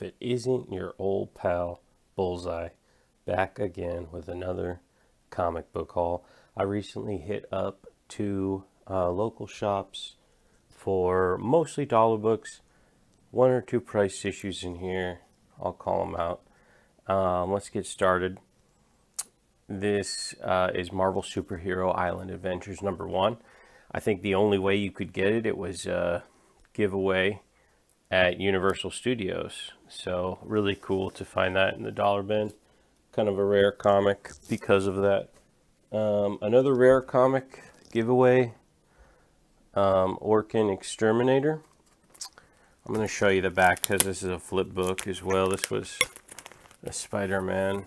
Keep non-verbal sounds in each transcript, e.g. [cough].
if it isn't your old pal Bullseye back again with another comic book haul. I recently hit up two uh, local shops for mostly dollar books, one or two price issues in here. I'll call them out. Um, let's get started. This uh, is Marvel Superhero Island Adventures number one. I think the only way you could get it, it was a uh, giveaway at Universal Studios. So really cool to find that in the dollar bin. Kind of a rare comic because of that. Um, another rare comic giveaway, um, Orkin Exterminator. I'm going to show you the back because this is a flip book as well. This was a Spider-Man.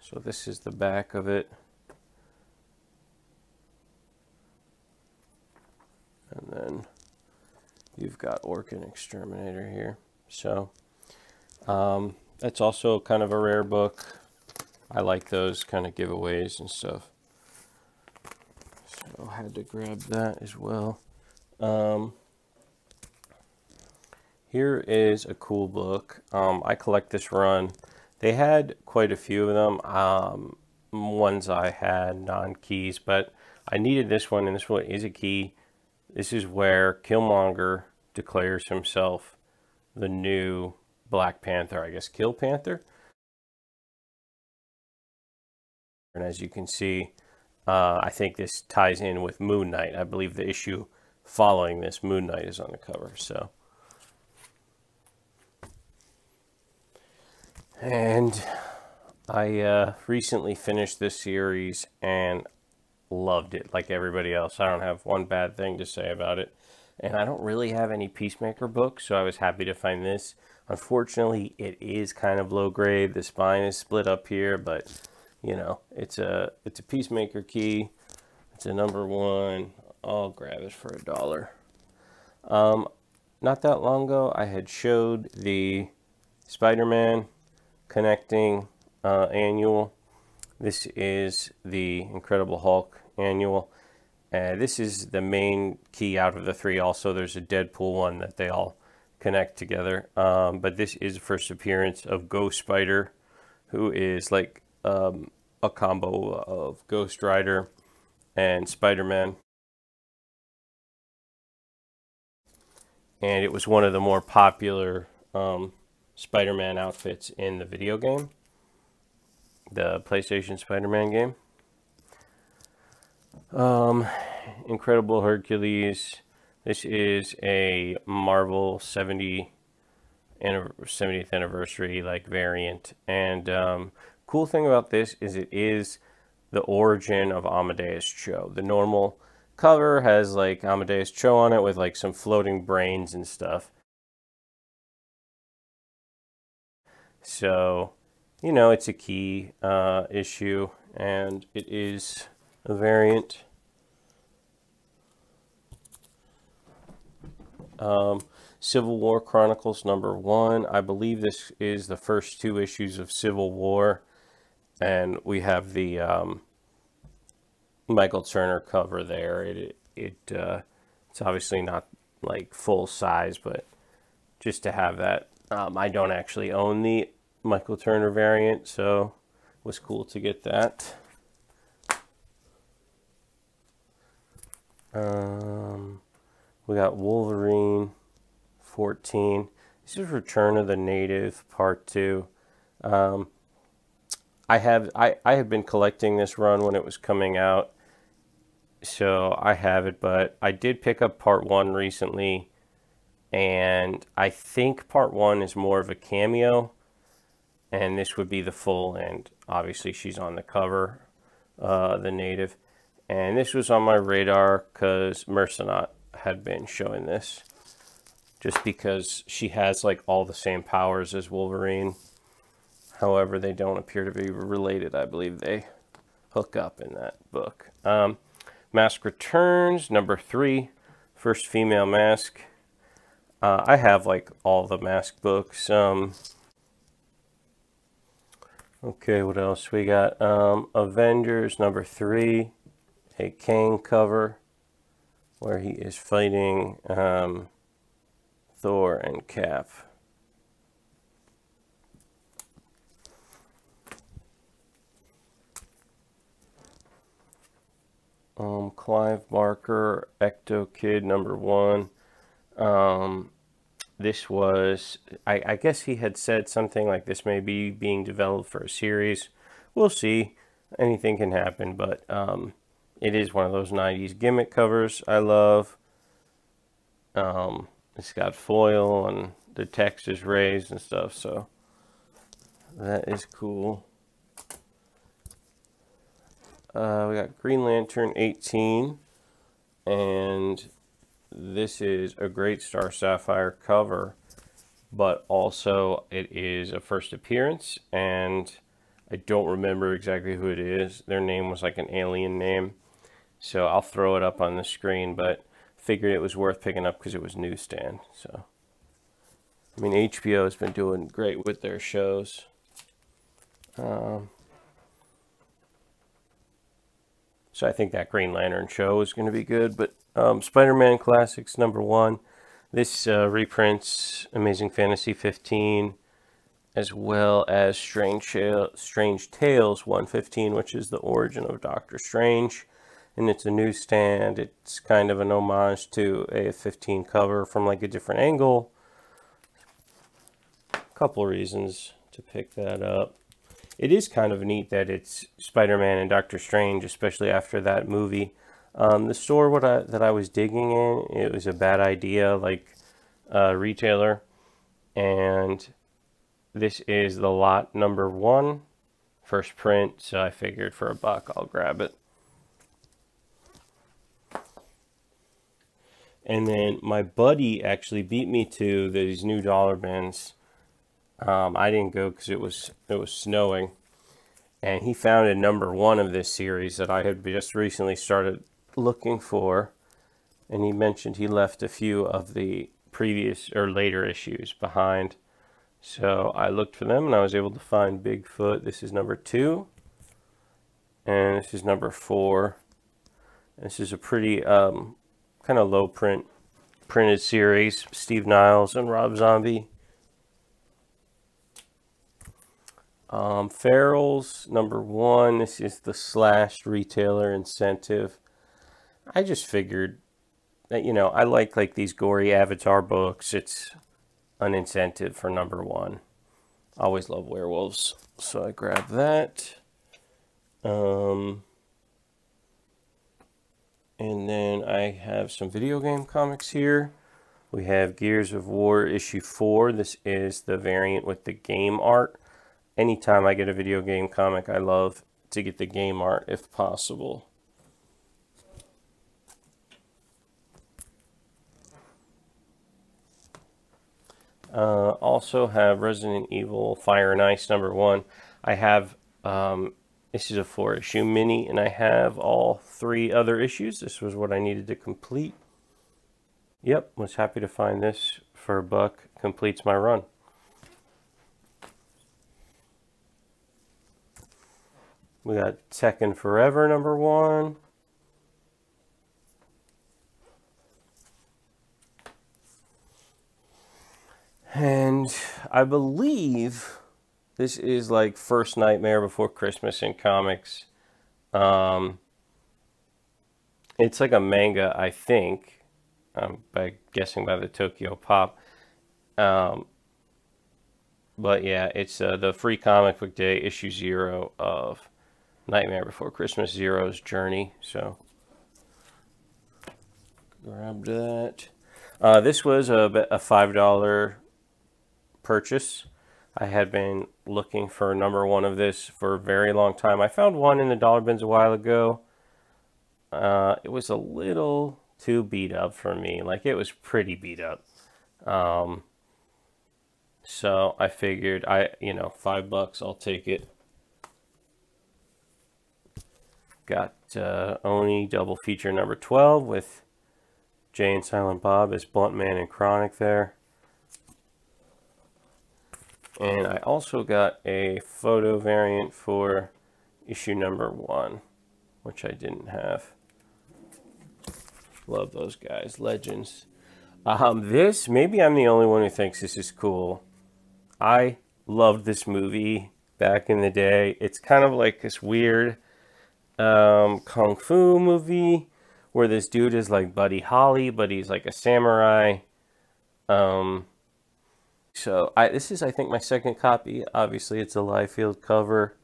So this is the back of it. And then you've got Orkin Exterminator here. So um, that's also kind of a rare book. I like those kind of giveaways and stuff. So I had to grab that as well. Um, here is a cool book. Um, I collect this run. They had quite a few of them. Um, ones I had non-keys, but I needed this one, and this one is a key. This is where Killmonger declares himself the new Black Panther, I guess Kill Panther. And as you can see, uh, I think this ties in with Moon Knight. I believe the issue following this, Moon Knight is on the cover. So, and I uh, recently finished this series and loved it like everybody else. I don't have one bad thing to say about it. And I don't really have any Peacemaker books, so I was happy to find this. Unfortunately, it is kind of low grade. The spine is split up here, but you know, it's a it's a Peacemaker key. It's a number one. I'll grab it for a dollar. Um, not that long ago, I had showed the Spider-Man connecting uh, annual. This is the Incredible Hulk annual. Uh, this is the main key out of the three. Also, there's a Deadpool one that they all connect together. Um, but this is the first appearance of Ghost Spider, who is like um, a combo of Ghost Rider and Spider-Man. And it was one of the more popular um, Spider-Man outfits in the video game, the PlayStation Spider-Man game. Um, Incredible Hercules. This is a Marvel 70 70th anniversary like variant. And um, cool thing about this is it is the origin of Amadeus Cho. The normal cover has like Amadeus Cho on it with like some floating brains and stuff. So, you know, it's a key uh, issue and it is a variant. Um, Civil War Chronicles number one. I believe this is the first two issues of Civil War. And we have the um, Michael Turner cover there. It, it uh, It's obviously not like full size, but just to have that. Um, I don't actually own the Michael Turner variant, so it was cool to get that. Um, we got Wolverine 14. This is Return of the Native Part 2. Um, I have I, I have been collecting this run when it was coming out. So I have it, but I did pick up part one recently, and I think part one is more of a cameo, and this would be the full, and obviously she's on the cover, uh, the native. And this was on my radar because Mercenot had been showing this. Just because she has like all the same powers as Wolverine. However, they don't appear to be related. I believe they hook up in that book. Um, Mask Returns, number three, first female mask. Uh, I have like all the mask books. Um, okay, what else we got? Um, Avengers, number three a Kane cover where he is fighting um, Thor and Cap. Um, Clive Barker, Ecto Kid number one. Um, this was, I, I, guess he had said something like this may be being developed for a series. We'll see. Anything can happen, but um, it is one of those 90s gimmick covers I love. Um, it's got foil and the text is raised and stuff, so that is cool. Uh, we got Green Lantern 18, and this is a Great Star Sapphire cover, but also it is a first appearance, and I don't remember exactly who it is. Their name was like an alien name, so I'll throw it up on the screen, but figured it was worth picking up because it was newsstand. So, I mean, HBO has been doing great with their shows. Um, So I think that Green Lantern show is going to be good. But um, Spider-Man Classics number one. This uh, reprints Amazing Fantasy 15 as well as Strange, Strange Tales 115, which is the origin of Doctor Strange. And it's a newsstand. It's kind of an homage to a 15 cover from like a different angle. A couple reasons to pick that up it is kind of neat that it's Spider-Man and Doctor Strange, especially after that movie. Um, the store what I, that I was digging in, it was a bad idea, like uh, retailer, and this is the lot number one, first print. So I figured for a buck I'll grab it. And then my buddy actually beat me to these new dollar bins um, I didn't go because it was it was snowing, and he found a number one of this series that I had just recently started looking for, and he mentioned he left a few of the previous or later issues behind. So I looked for them and I was able to find Bigfoot. This is number two, and this is number four. This is a pretty um, kind of low print printed series. Steve Niles and Rob Zombie. Um, Ferals number one. This is the slashed retailer incentive. I just figured that, you know, I like like these gory Avatar books. It's an incentive for number one. Always love werewolves. So I grab that. Um, and then I have some video game comics here. We have Gears of War issue 4. This is the variant with the game art anytime I get a video game comic, I love to get the game art if possible. Uh, also have Resident Evil Fire and Ice number one. I have, um, this is a four issue mini and I have all three other issues. This was what I needed to complete. Yep, was happy to find this for a buck. Completes my run. We got Tekken Forever number one. And I believe this is like First Nightmare Before Christmas in comics. Um, it's like a manga, I think, um, by guessing by the Tokyopop. Um, but yeah, it's uh, the free comic book day issue zero of Nightmare Before Christmas Zero's Journey. So grabbed that. Uh, this was a, a $5 purchase. I had been looking for number one of this for a very long time. I found one in the dollar bins a while ago. Uh, it was a little too beat up for me. Like it was pretty beat up. Um, so I figured I, you know, five bucks, I'll take it. Got uh, Oni double feature number 12 with Jay and Silent Bob as Blunt Man and Chronic there. And I also got a photo variant for issue number one, which I didn't have. Love those guys, legends. Um, this, maybe I'm the only one who thinks this is cool. I loved this movie back in the day. It's kind of like this weird um, kung fu movie, where this dude is like Buddy Holly, but he's like a samurai. Um, so I this is I think my second copy. Obviously, it's a Liefeld cover.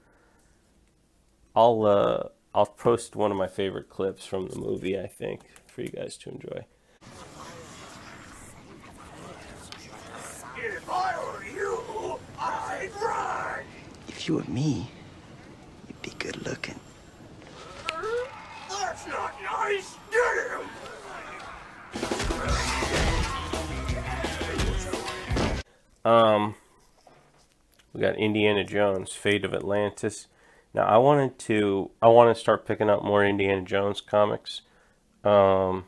I'll uh, I'll post one of my favorite clips from the movie. I think for you guys to enjoy. If I were you, I'd run. If you were me, you'd be good looking. That's not nice. Um, we got Indiana Jones, Fate of Atlantis. Now I wanted to, I want to start picking up more Indiana Jones comics. Um,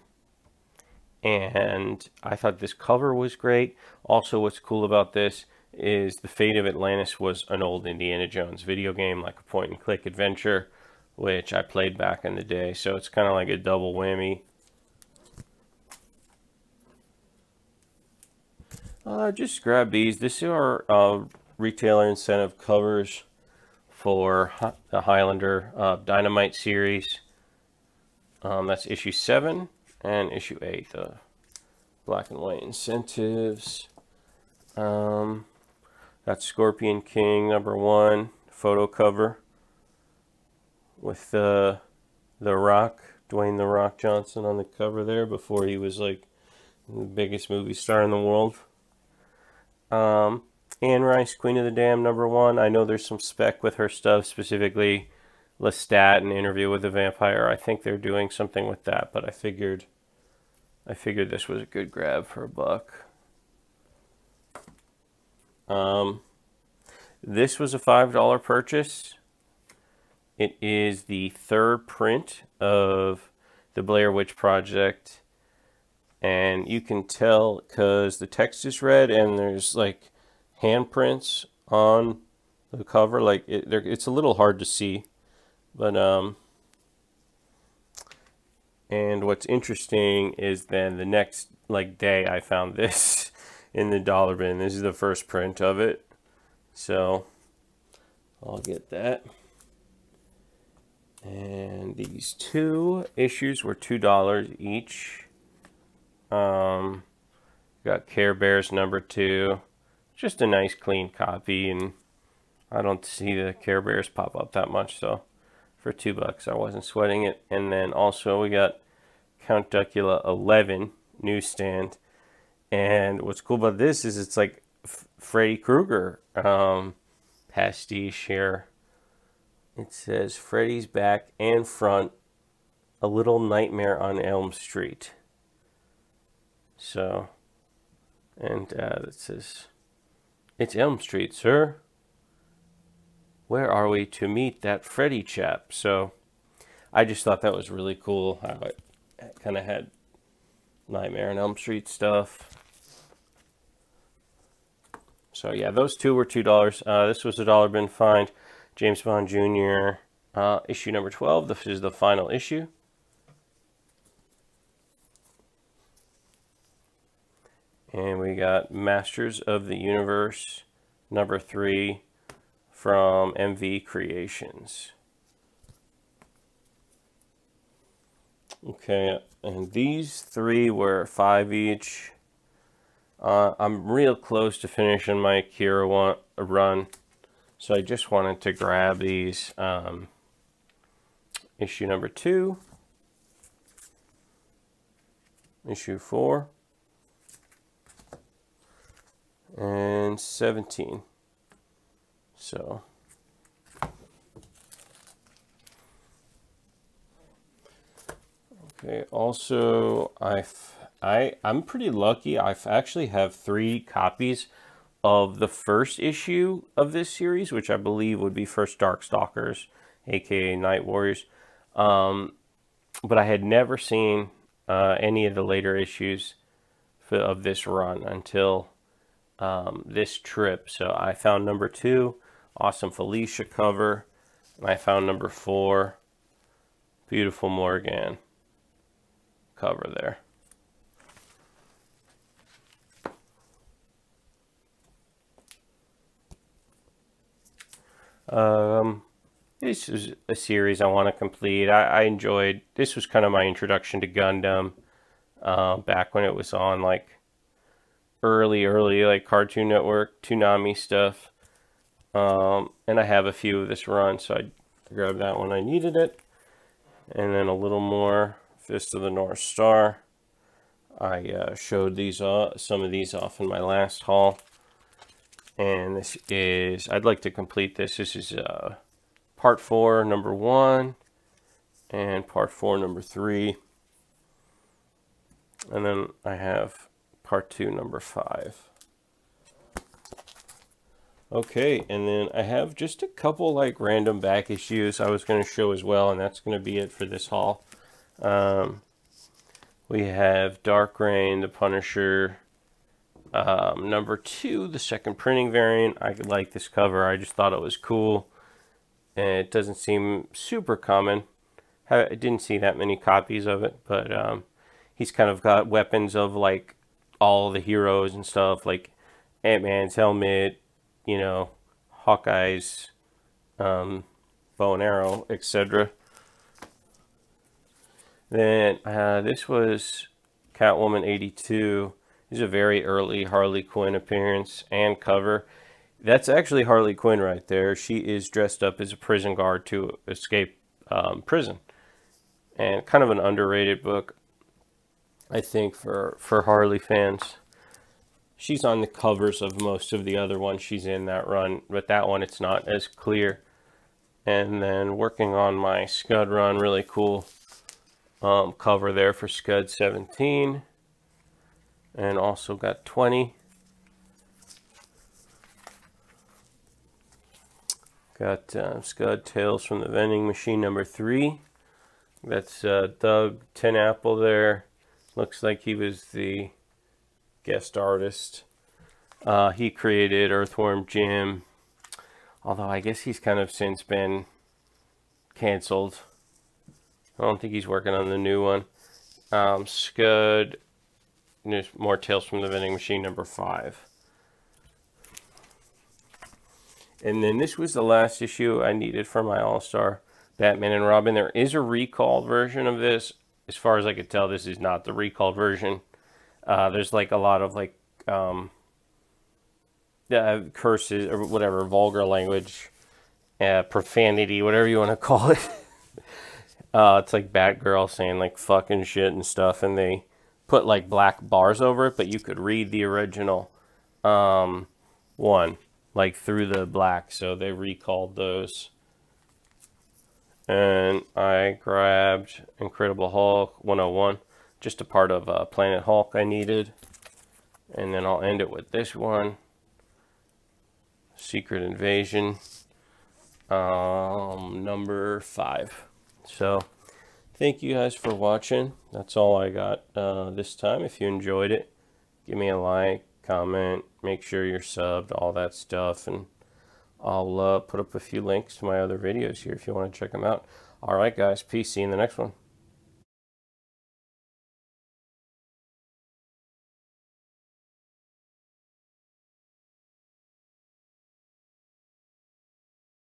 and I thought this cover was great. Also, what's cool about this is the Fate of Atlantis was an old Indiana Jones video game, like a point and click adventure, which I played back in the day. So it's kind of like a double whammy. Uh, just grab these. These are uh, retailer incentive covers for the Highlander uh, Dynamite series. Um, that's issue 7 and issue 8, the black and white incentives. Um, that's Scorpion King number 1 photo cover with the the Rock, Dwayne the Rock Johnson on the cover there before he was like the biggest movie star in the world. Um, Anne Rice, Queen of the Damned, number one. I know there's some spec with her stuff, specifically Lestat and Interview with the Vampire. I think they're doing something with that, but I figured, I figured this was a good grab for a buck. Um, this was a five dollar purchase. It is the third print of the Blair Witch Project and you can tell because the text is red and there's like handprints on the cover like it, it's a little hard to see but um and what's interesting is then the next like day I found [laughs] this in the dollar bin. This is the first print of it so I'll get that. And these two issues were two dollars each um, got Care Bears number two. Just a nice clean copy, and I don't see the Care Bears pop up that much, so for two bucks I wasn't sweating it. And then also we got Count Duckula 11 newsstand. And what's cool about this is it's like Freddy Krueger um, pastiche here. It says Freddy's back and front, a little nightmare on Elm Street. So, and uh, it says, It's Elm Street, sir. Where are we to meet that Freddy chap? So, I just thought that was really cool how it kind of had Nightmare on Elm Street stuff. So yeah, those two were two dollars. Uh, this was a dollar bin find. James Bond Jr. Uh, issue number twelve. This is the final issue. And we got Masters of the Universe number three from MV Creations. Okay, and these three were five each. Uh, I'm real close to finishing my Akira one, run, so I just wanted to grab these. Um, issue number two, issue four, and 17. So okay. Also, I I I'm pretty lucky. I actually have three copies of the first issue of this series, which I believe would be first Darkstalkers, aka Night Warriors. Um, but I had never seen uh, any of the later issues of this run until um, this trip. So I found number two, awesome Felicia cover. And I found number four, beautiful Morgan cover there. Um, this is a series I want to complete. I, I enjoyed, this was kind of my introduction to Gundam uh, back when it was on like early, early like Cartoon Network, Toonami stuff. Um, and I have a few of this run, so I grabbed that when I needed it. And then a little more Fist of the North Star. I uh, showed these uh, some of these off in my last haul. And this is, I'd like to complete this. This is uh, part four, number one, and part four, number three. And then I have part two, number five. Okay, and then I have just a couple like random back issues I was going to show as well, and that's going to be it for this haul. Um, we have Dark Reign, the Punisher, um, number two, the second printing variant. I like this cover. I just thought it was cool. And it doesn't seem super common. I didn't see that many copies of it, but um, he's kind of got weapons of like all the heroes and stuff, like Ant-Man's helmet, you know, Hawkeye's um, bow and arrow, etc. Then uh, this was Catwoman 82. This is a very early Harley Quinn appearance and cover. That's actually Harley Quinn right there. She is dressed up as a prison guard to escape um, prison. And kind of an underrated book, I think, for, for Harley fans she's on the covers of most of the other ones she's in that run, but that one it's not as clear. And then working on my Scud run, really cool um, cover there for Scud 17. And also got 20. Got uh, Scud Tales from the Vending Machine number 3. That's uh, Doug TenNapel there. Looks like he was the guest artist. Uh, he created Earthworm Jim, although I guess he's kind of since been canceled. I don't think he's working on the new one. Um, Scud, more Tales from the Vending Machine number five. And then this was the last issue I needed for my All-Star Batman and Robin. There is a recall version of this. As far as I could tell, this is not the recalled version. Uh, there's like a lot of like um, uh, curses or whatever, vulgar language, uh, profanity, whatever you want to [laughs] call it. uh, it's like Batgirl saying like fucking shit and stuff, and they put like black bars over it, but you could read the original um, one like through the black, so they recalled those. And I grabbed Incredible Hulk 101 just a part of uh, Planet Hulk I needed. And then I'll end it with this one. Secret Invasion. Um, number five. So, thank you guys for watching. That's all I got uh, this time. If you enjoyed it, give me a like, comment, make sure you're subbed, all that stuff. And I'll uh, put up a few links to my other videos here if you want to check them out. All right, guys. Peace. See you in the next one.